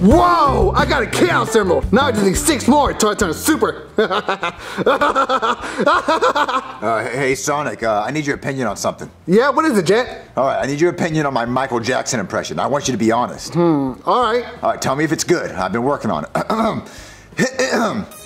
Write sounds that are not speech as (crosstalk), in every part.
Whoa! I got a Chaos Emerald! Now I just need six more until I turn super! (laughs) Uh, hey, Sonic, uh, I need your opinion on something. yeah, what is it, Jet? All right, I need your opinion on my Michael Jackson impression. I want you to be honest. Hmm, alright. All right, tell me if it's good. I've been working on it. (clears throat) (clears throat)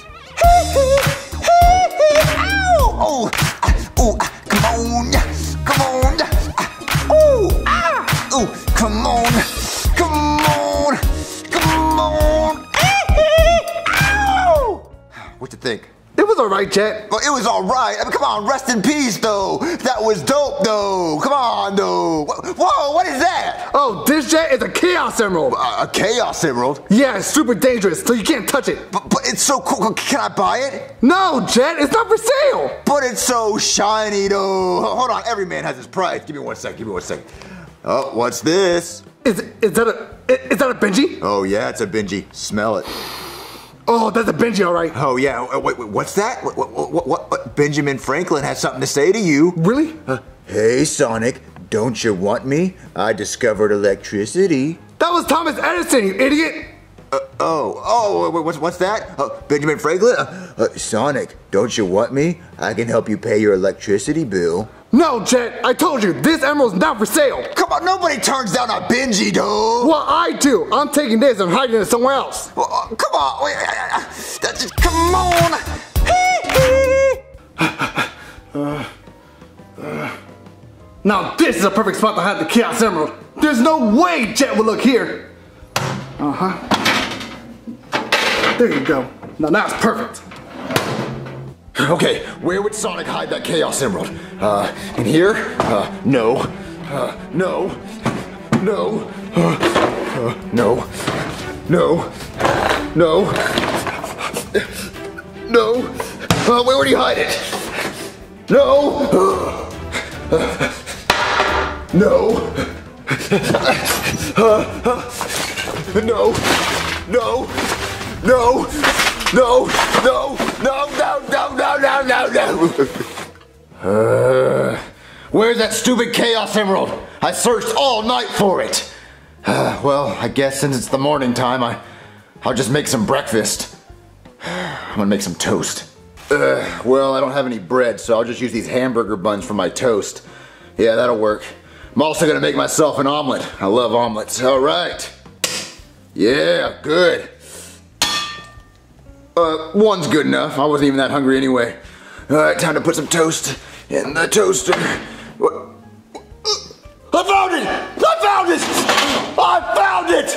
It was alright, Well, it was all right. I mean, come on, rest in peace, though. That was dope, though. Come on, though. Whoa, what is that? Oh, this Jet is a Chaos Emerald! A, a chaos emerald. Yeah, it's super dangerous, so you can't touch it. But, but it's so cool. Can I buy it? No, Jet, it's not for sale! But it's so shiny, though. Hold on, every man has his price. Give me one sec. Give me one sec. Oh, what's this? Is, is that a is that a Benji? Oh yeah, it's a Benji. Smell it. Oh, that's a Benji, alright. Oh yeah. uh, Wait, wait what's that? What, what, what, what? Benjamin Franklin has something to say to you. Really? Hey, Sonic. Don't you want me? I discovered electricity. That was Thomas Edison, you idiot! Oh, oh, what's what's that? Uh, Benjamin Franklin? Uh, uh, Sonic, don't you want me? I can help you pay your electricity bill. No, Jet, I told you, this emerald's not for sale! Come on, nobody turns down a Benji, dude. Well, I do! I'm taking this and hiding it somewhere else! Well, uh, come on, wait, uh, uh, that's just, come on. Now this is a perfect spot to hide the Chaos Emerald! There's no way Jet would look here! Uh-huh. There you go. Now that's perfect. Okay, where would Sonic hide that Chaos Emerald? Uh, in here? Uh, no. Uh, no. No. Uh, uh, no. No. No. No. Uh, where would he hide it? No. No. No. No. No. No. No. No. No. No. No. No. No. No. Uh, where's that stupid Chaos Emerald? I searched all night for it. Uh, well, I guess since it's the morning time, I, I'll just make some breakfast. I'm gonna make some toast. Uh, well, I don't have any bread, so I'll just use these hamburger buns for my toast. Yeah, that'll work. I'm also gonna make myself an omelet. I love omelets. All right. Yeah, good. Uh, one's good enough. I wasn't even that hungry anyway. All right, time to put some toast in the toaster. What? I found it! I found it! I found it!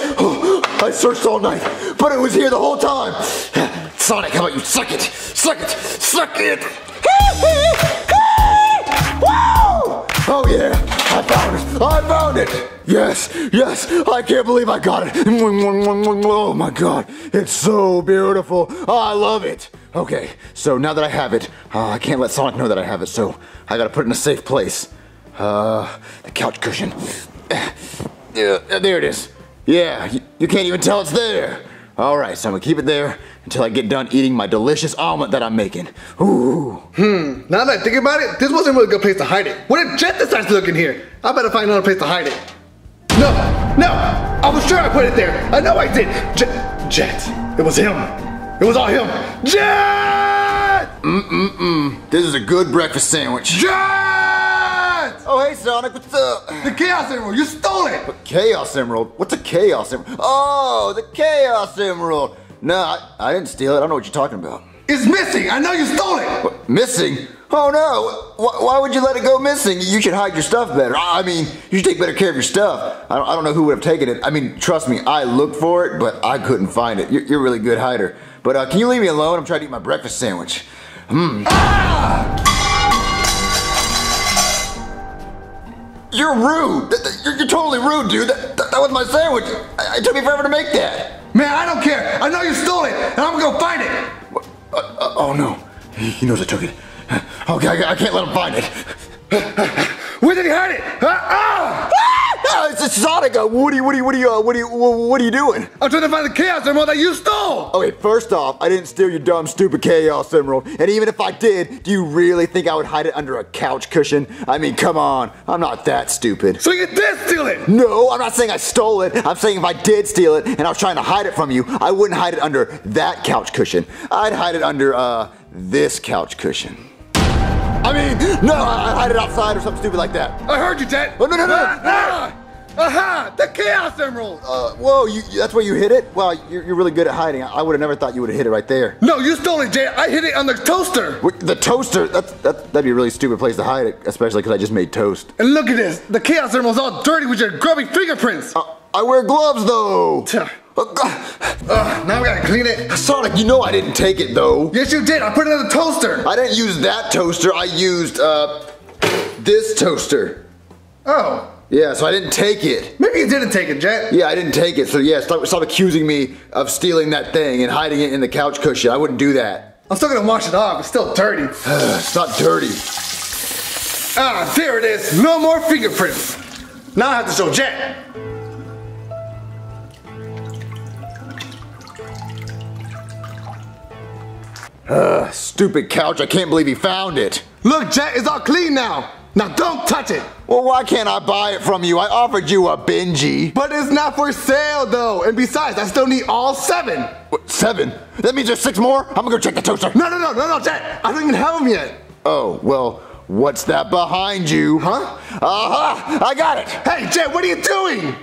(gasps) I searched all night, but it was here the whole time. (sighs) Sonic, how about you suck it? Suck it! Suck it! (laughs) Woo! Oh yeah, found it! I found it! Yes, yes, I can't believe I got it! Oh my god, it's so beautiful! I love it! Okay, so now that I have it, uh, I can't let Sonic know that I have it, so I gotta put it in a safe place. Uh, the couch cushion. Yeah, there it is. Yeah, you, can't even tell it's there. All right, so I'm gonna keep it there until I get done eating my delicious omelet that I'm making. Ooh. Hmm, now that I think about it, this wasn't really a good place to hide it. What if Jet decides to look in here? I better find another place to hide it. No, no, I was sure I put it there. I know I did. Jet, Jet, it was him. It was all him. Jet! Mm-mm-mm, this is a good breakfast sandwich. Jet! Oh, hey, Sonic, what's up? The Chaos Emerald, you stole it! Chaos Emerald? What's a Chaos Emerald? Oh, the Chaos Emerald. No, I, I didn't steal it. I don't know what you're talking about. It's missing! I know you stole it! What, missing? Oh no! Why, why would you let it go missing? You should hide your stuff better. I mean, you should take better care of your stuff. I don't, I don't know who would have taken it. I mean, trust me, I looked for it, but I couldn't find it. You're, you're a really good hider. But uh, can you leave me alone? I'm trying to eat my breakfast sandwich. Hmm. Ah! You're rude. You're, totally rude, dude. That, that, that was my sandwich. I, it took me forever to make that. Man, I don't care. I know you stole it, and I'm gonna go find it. Uh, uh, oh no. He knows I took it. Okay, I, I can't let him find it. Where did he hide it? Ah! ah! Ah, it's, it's Sonic. Uh, what are you, what are you, what are you, uh, what are you, what are you doing? I'm trying to find the Chaos Emerald that you stole! Okay, first off, I didn't steal your dumb, stupid Chaos Emerald. And even if I did, do you really think I would hide it under a couch cushion? I mean, come on. I'm not that stupid. So you did steal it! No, I'm not saying I stole it. I'm saying if I did steal it and I was trying to hide it from you, I wouldn't hide it under that couch cushion. I'd hide it under, uh, this couch cushion. I mean, no, I'd hide it outside or something stupid like that. I heard you, Jet! Oh, no, no, no. Ah, ah, aha! The Chaos Emerald! Uh, whoa, you, that's where you hid it? Well, you're, you're really good at hiding. I would have never thought you would have hit it right there. No, you stole it, Jet! I hid it on the toaster! Wait, The toaster, that's, that, that'd be a really stupid place to hide it, especially because I just made toast. And look at this! The Chaos Emerald's all dirty with your grubby fingerprints! Uh, I wear gloves though. God. Ugh, now we gotta clean it. Sonic, you know I didn't take it though. Yes, you did! I put it in the toaster! I didn't use that toaster. I used uh, this toaster. Oh, Yeah, so I didn't take it. maybe you didn't take it, Jet. Yeah, I didn't take it. So yeah, stop, stop accusing me of stealing that thing and hiding it in the couch cushion. I wouldn't do that. I'm still gonna wash it off. It's still dirty. (sighs) It's not dirty. Ah, there it is. No more fingerprints. Now I have to show Jet. Stupid couch. I can't believe he found it. Look, Jet, it's all clean now. Now don't touch it. Well, why can't I buy it from you? I offered you a Benji. But it's not for sale though. And besides, I still need all seven. What, seven? That means there's six more? I'm gonna go check the toaster. No, no, no, no, no, Jet. I don't even have them yet. Oh, well, what's that behind you? Huh? Aha! I got it! Hey, Jet, what are you doing?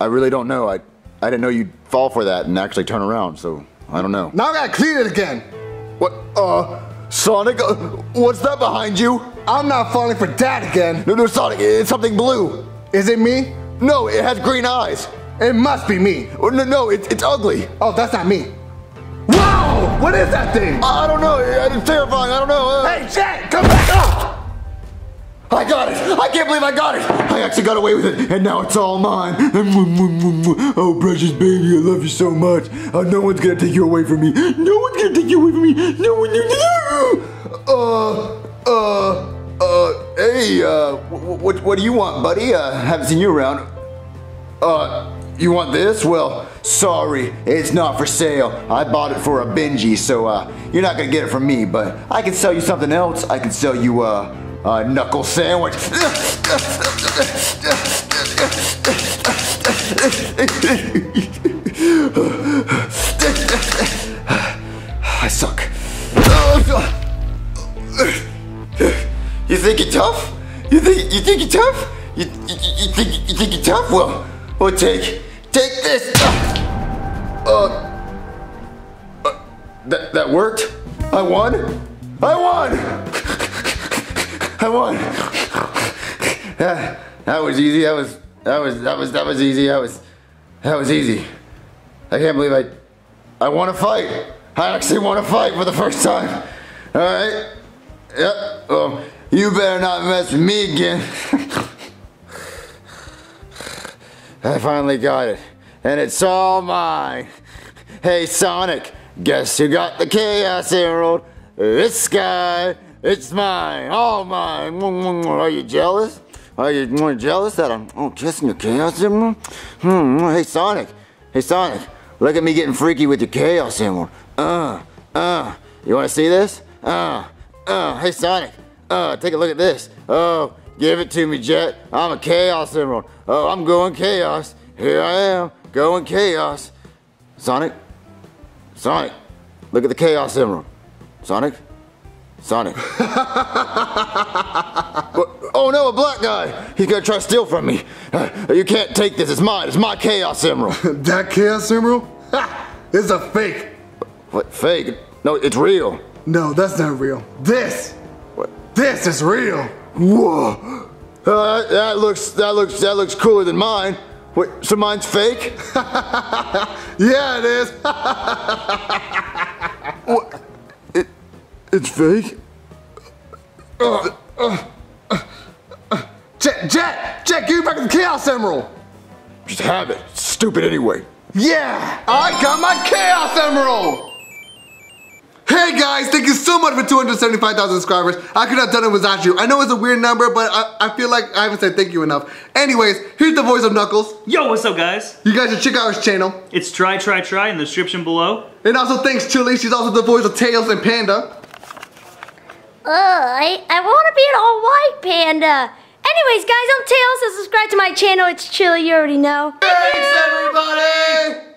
I really don't know. I, I didn't know you'd fall for that and actually turn around, so I don't know. Now I gotta clean it again. What? Uh, Sonic? Uh, what's that behind you? I'm not falling for that again. No, no, Sonic, it's something blue. Is it me? No, it has green eyes. It must be me. Oh, no, no, it, it's ugly. Oh, that's not me. Wow! What is that thing? I don't know. It's terrifying. I don't know. Uh, Hey, Jack, come back up! I got it! I can't believe I got it! I actually got away with it, and now it's all mine. Oh, precious baby, I love you so much. Oh, no one's gonna take you away from me. No one's gonna take you away from me. No one. Uh, uh, uh. Hey, uh, what, what, do you want, buddy? Uh, haven't seen you around. Uh, you want this? Well, sorry, it's not for sale. I bought it for a Benji, so uh, you're not gonna get it from me. But I can sell you something else. I can sell you uh, a knuckle sandwich. I suck. You think you're tough? You think you think you're tough? You, you, you think you think you're tough? Well, well take take this. Uh, uh, that that worked. I won. I won. I won. That, was easy. That was that was that was that was easy. That was that was easy. I can't believe I I want to fight. I actually want to fight for the first time. All right. Yep. Well, you better not mess with me again. (laughs) I finally got it, and it's all mine. Hey, Sonic, guess who got the Chaos Emerald? This guy. It's mine, all mine. Are you jealous? Are you more jealous that I'm oh, kissing your Chaos Emerald? Hmm. Hey, Sonic. Hey, Sonic. Look at me getting freaky with your Chaos Emerald. Uh, uh. You want to see this? Uh, uh. Hey, Sonic. Uh, take a look at this. Oh, give it to me, Jet. I'm a Chaos Emerald. Oh, I'm going Chaos. Here I am, going Chaos. Sonic? Sonic, look at the Chaos Emerald. Sonic? Sonic. (laughs) What? Oh no, a black guy! He's gonna try to steal from me. Uh, you can't take this, it's mine, it's my Chaos Emerald. (laughs) that Chaos Emerald? (laughs) Ha! It's a fake. what, fake? No, it's real. No, that's not real. This, What? this is real. Whoa! Uh, that looks, that looks, that looks cooler than mine. Wait, so mine's fake? Yeah, it is. What? It, it's fake? Jet, Jet, Jet, give me back the Chaos Emerald. Just have it. It's stupid anyway. Yeah, I got my Chaos Emerald. Hey guys, thank you so much for 275,000 subscribers. I could have done it without you. I know it's a weird number, but I, I feel like I haven't said thank you enough. Anyways, here's the voice of Knuckles. Yo, what's up, guys? You guys should check out his channel. It's Try Try Try in the description below. And also thanks Chili, she's also the voice of Tails and Panda. Uh, I, I want to be an all-white panda. Anyways, guys, I'm Tails, so subscribe to my channel. It's Chili, you already know. Thanks everybody!